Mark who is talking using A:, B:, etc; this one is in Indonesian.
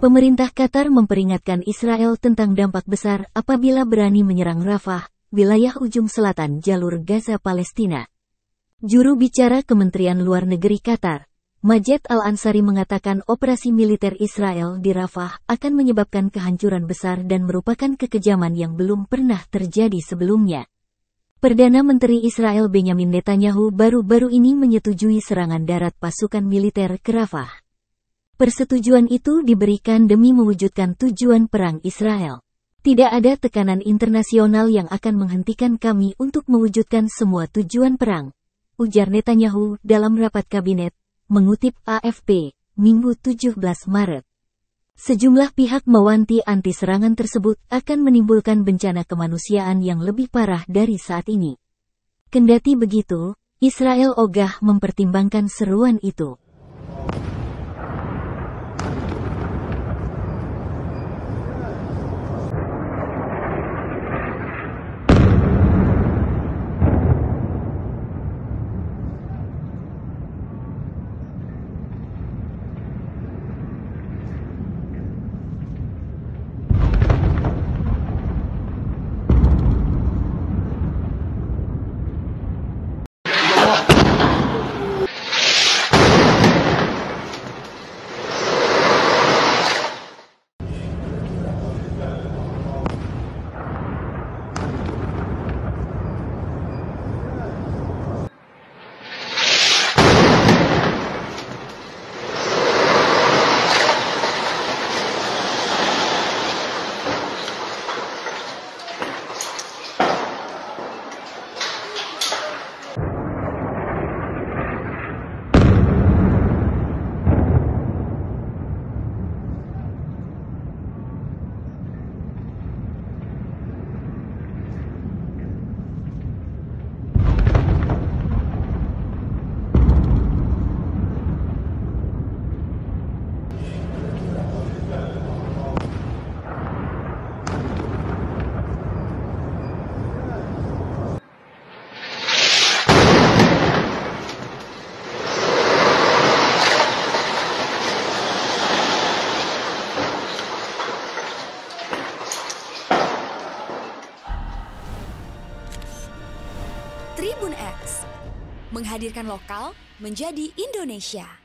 A: Pemerintah Qatar memperingatkan Israel tentang dampak besar apabila berani menyerang Rafah, wilayah ujung selatan jalur Gaza Palestina. Juru bicara Kementerian Luar Negeri Qatar, Majed Al-Ansari mengatakan operasi militer Israel di Rafah akan menyebabkan kehancuran besar dan merupakan kekejaman yang belum pernah terjadi sebelumnya. Perdana Menteri Israel Benjamin Netanyahu baru-baru ini menyetujui serangan darat pasukan militer ke Rafah. Persetujuan itu diberikan demi mewujudkan tujuan perang Israel. Tidak ada tekanan internasional yang akan menghentikan kami untuk mewujudkan semua tujuan perang, ujar Netanyahu dalam rapat kabinet, mengutip AFP, Minggu 17 Maret. Sejumlah pihak mewanti anti serangan tersebut akan menimbulkan bencana kemanusiaan yang lebih parah dari saat ini. Kendati begitu, Israel ogah mempertimbangkan seruan itu.
B: Tribun X menghadirkan lokal menjadi Indonesia.